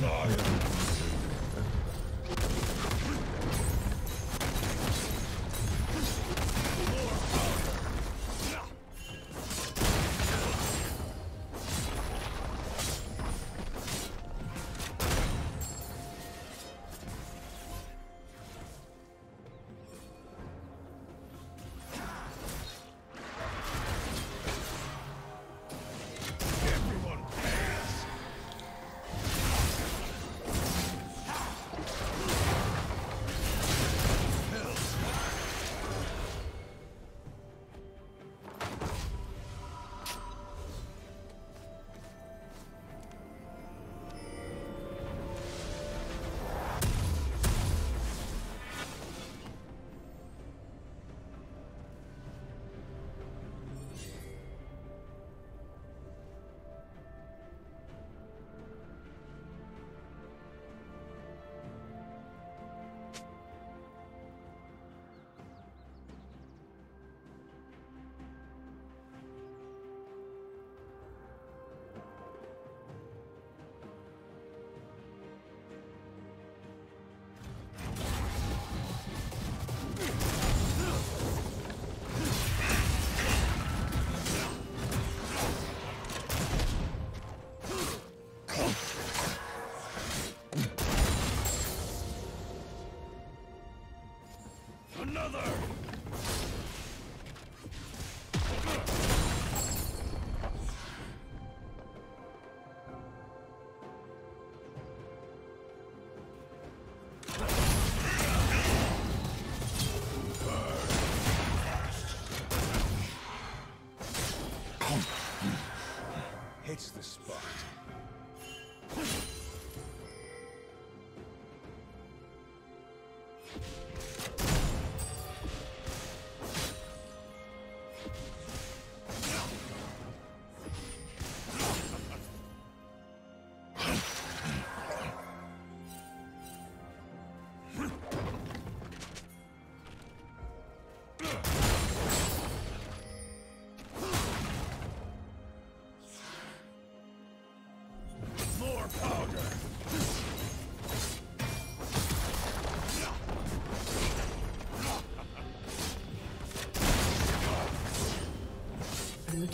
denial.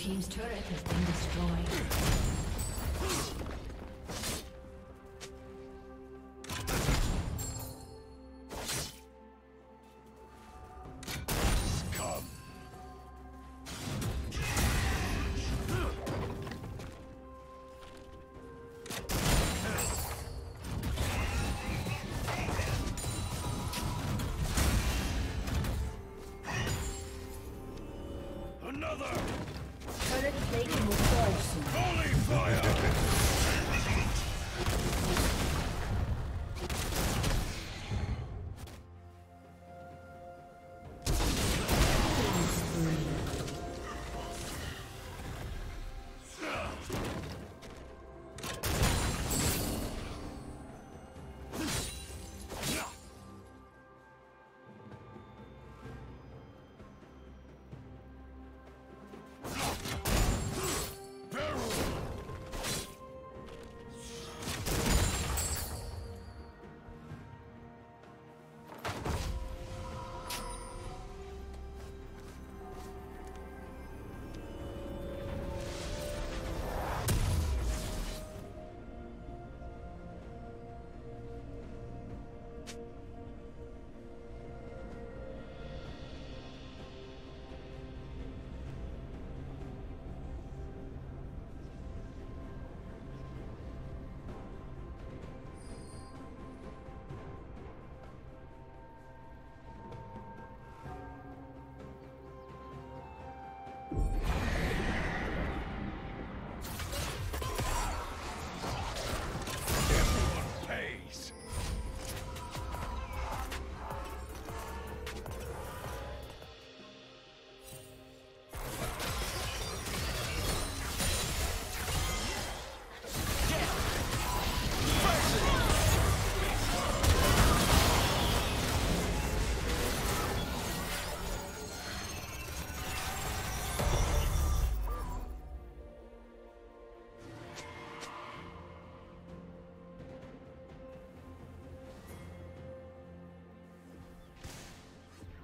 Team's turret has been destroyed. Another!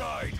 Broadside.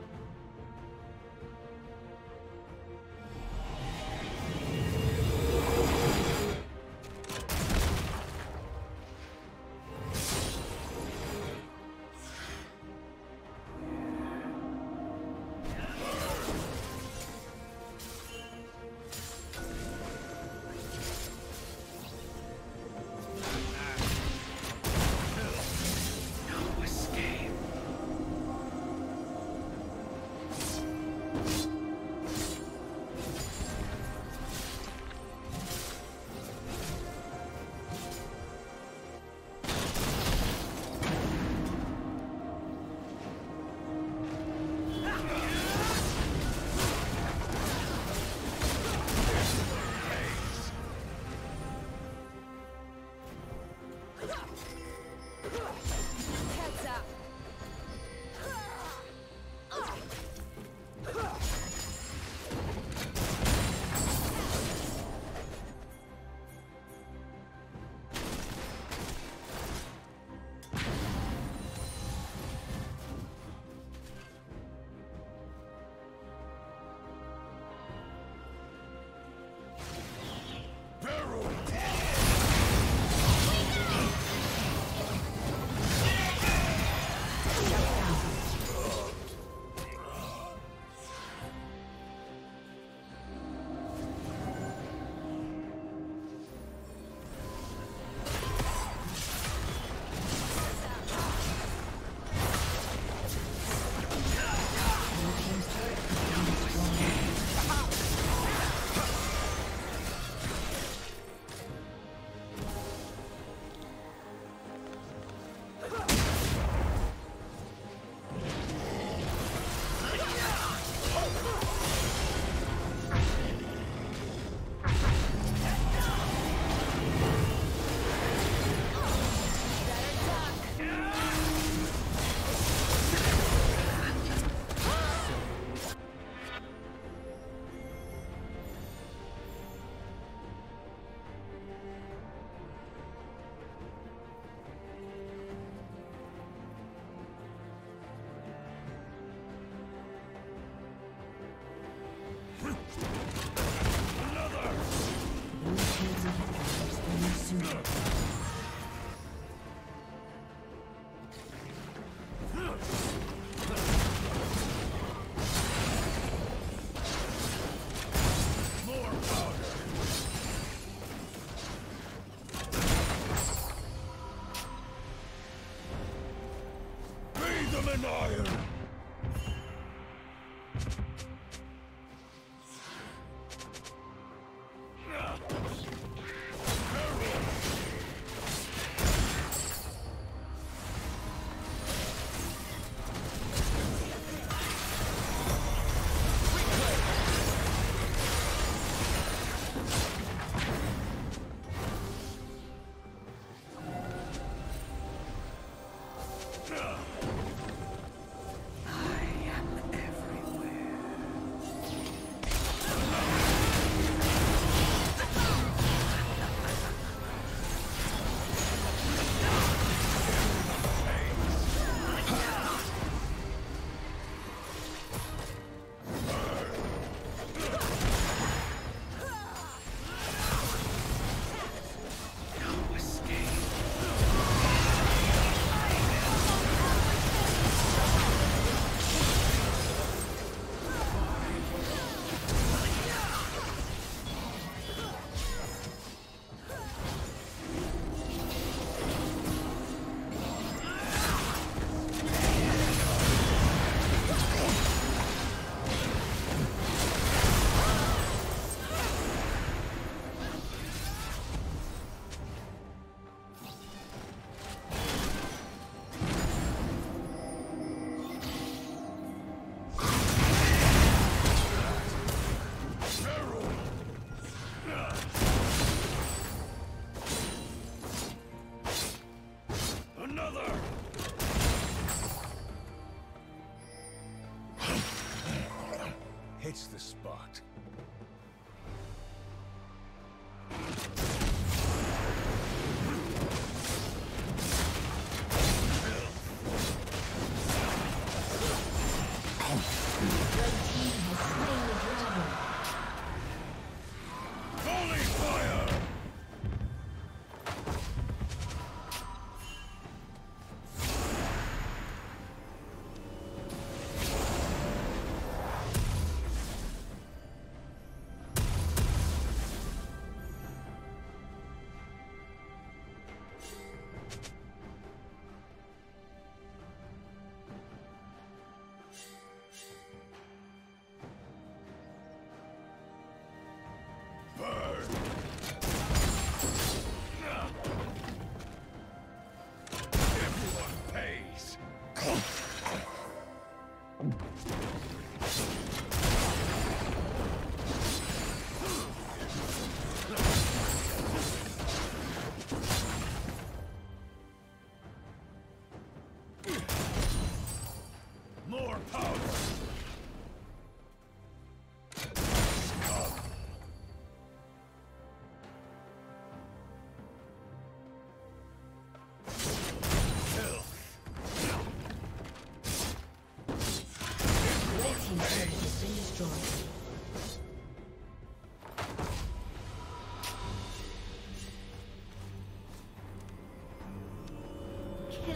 Iron.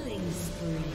Killing spree.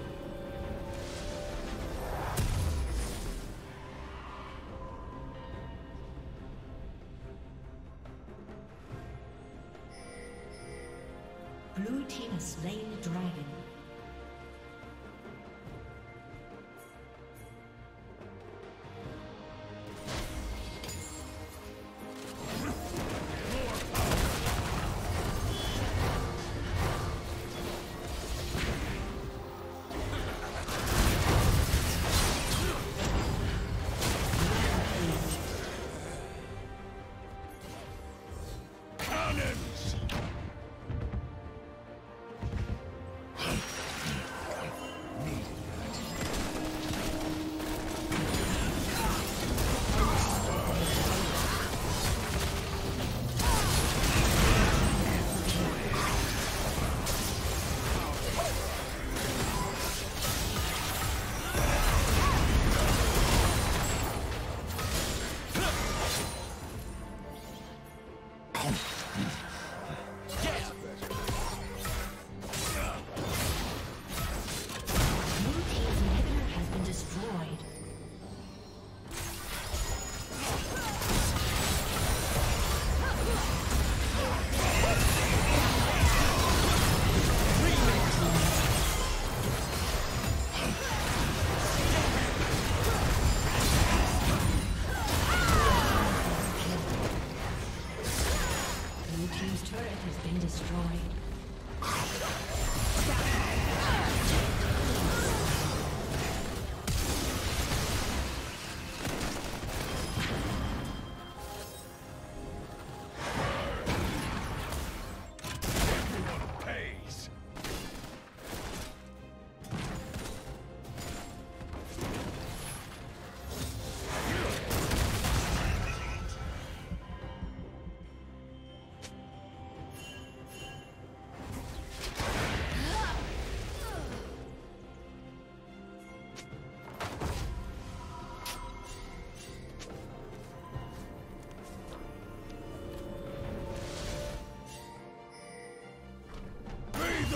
Been destroyed.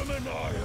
Bathe